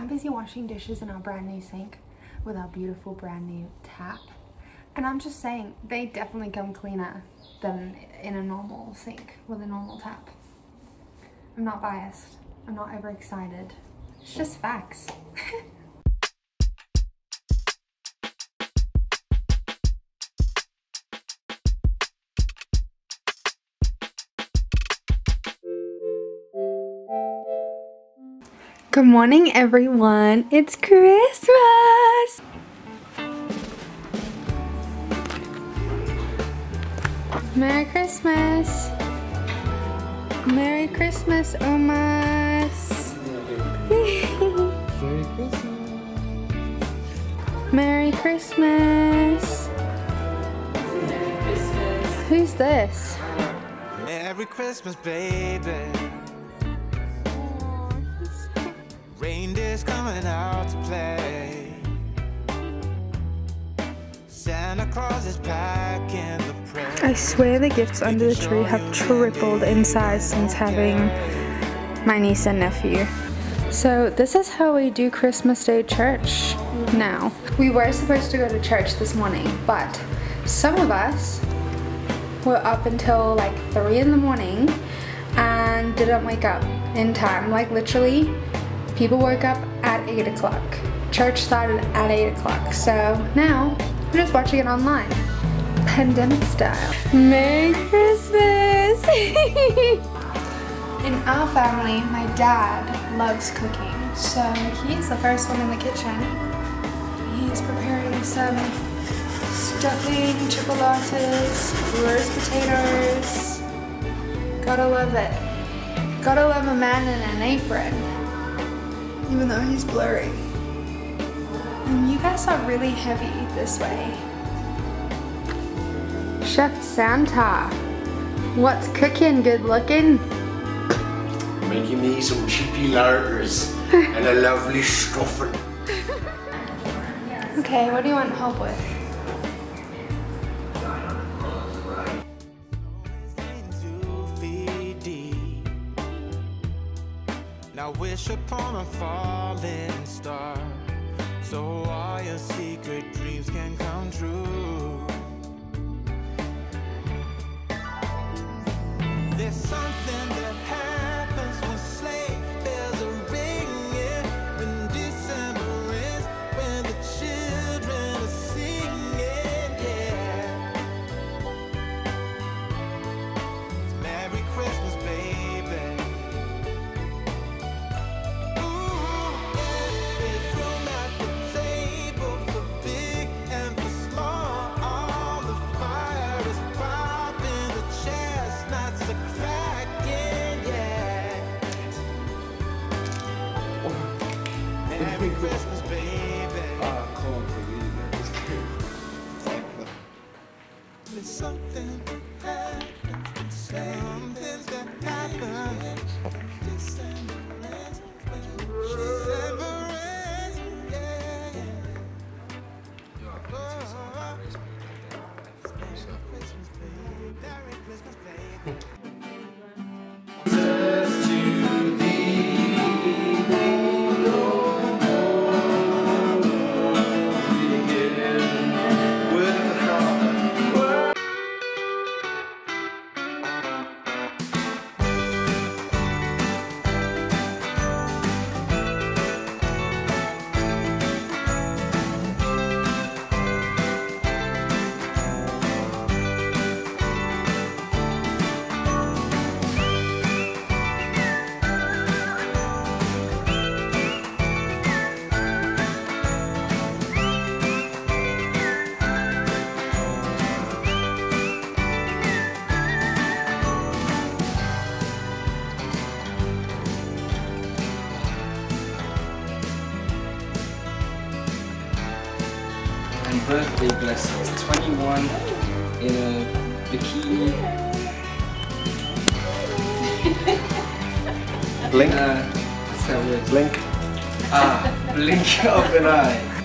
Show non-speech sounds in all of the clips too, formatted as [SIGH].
I'm busy washing dishes in our brand new sink with our beautiful brand new tap. And I'm just saying, they definitely come cleaner than in a normal sink with a normal tap. I'm not biased. I'm not ever excited. It's just facts. [LAUGHS] Good morning everyone. It's Christmas. Merry Christmas. Merry Christmas, Omas. Merry Christmas. Merry Christmas. Who's this? Merry Christmas, baby. Reindeer's coming out to play. Santa Claus is packing the presents. I swear the gifts under the tree have tripled in size since having my niece and nephew. So this is how we do Christmas Day church now. We were supposed to go to church this morning, but some of us were up until like 3 in the morning and didn't wake up in time. Like literally, people woke up at 8 o'clock. Church started at 8 o'clock. So now we're just watching it online pandemic style. Merry Christmas! [LAUGHS] in our family, my dad loves cooking, so he's the first one in the kitchen. He's preparing some stuffing, chocolates, roast potatoes. Gotta love it. Gotta love a man in an apron, even though he's blurry. And you guys are really heavy this way. Chef Santa, what's cooking? Good looking? Making me some chipolatas and a lovely stuffing. [LAUGHS] Okay, what do you want help with? Wish upon a falling star, so all your secret dreams can come true. And birthday blessings. 21 in a bikini. Blink, Uh, what's that word? blink. Ah, blink of an eye.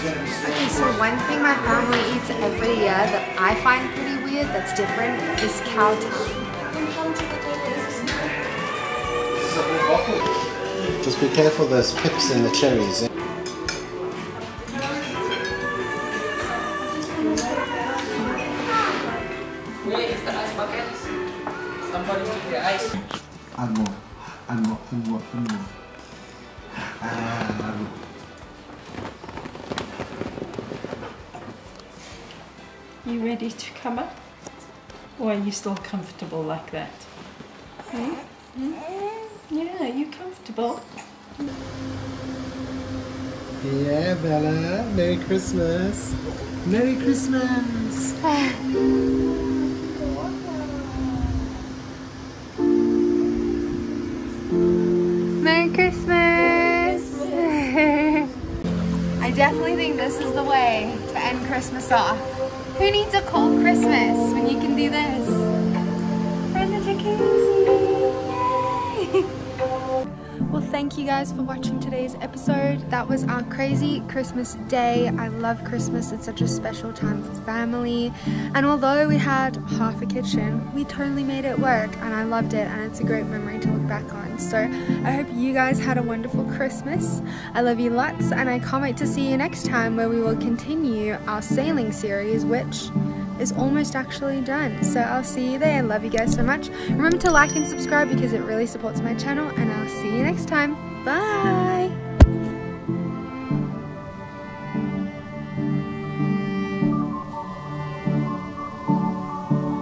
One thing my family eats every year that I find pretty weird that's different is cow tongue. Just be careful, there's pips in the cherries. Where is the ice bucket? Somebody take the ice. And more, and more, and more, ah, and more. And You ready to come up? Or are you still comfortable like that? Hmm? Hmm? Yeah, you comfortable? Yeah, Bella. Merry Christmas. Merry Christmas. Merry Christmas! [LAUGHS] I definitely think this is the way to end Christmas off. Who needs a cold Christmas when you can do this? Brenda Jacuzzi! Yay! Thank you guys for watching today's episode. That was our crazy Christmas day. I love Christmas, it's such a special time for family. And although we had half a kitchen, we totally made it work and I loved it and it's a great memory to look back on. So I hope you guys had a wonderful Christmas. I love you lots and I can't wait to see you next time where we will continue our sailing series, which is almost actually done. So I'll see you there. Love you guys so much. Remember to like and subscribe because it really supports my channel and I'll see you next time. Bye!